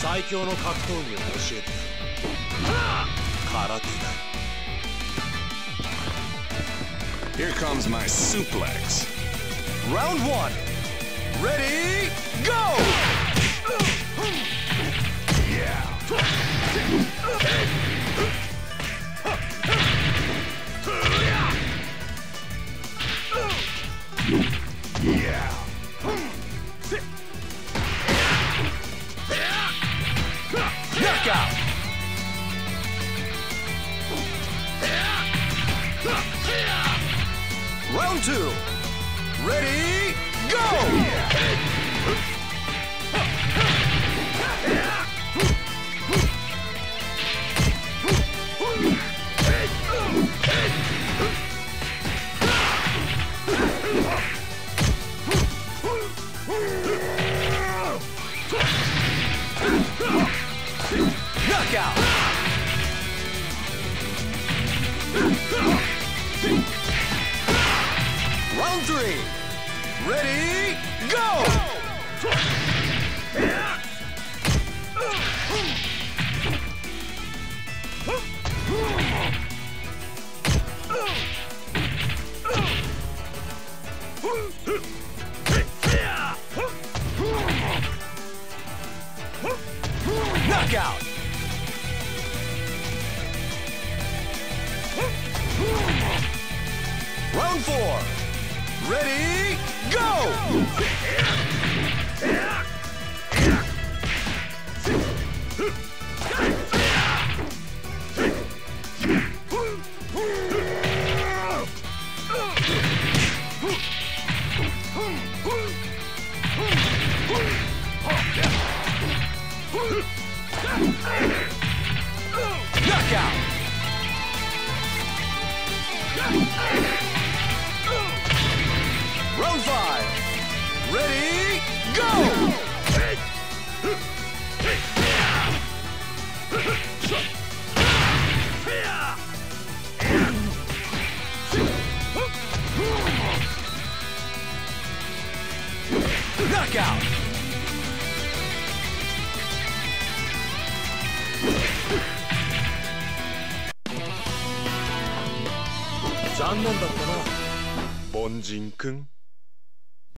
最強の格闘技を教えて空手だ Here comes my suplex. Round one. Ready, go! Yeah. Yeah. Round two. Ready, go! Knockout! Three. Ready, go! Knockout! Round four. Ready, go! Knockout! 残念だったな凡人くん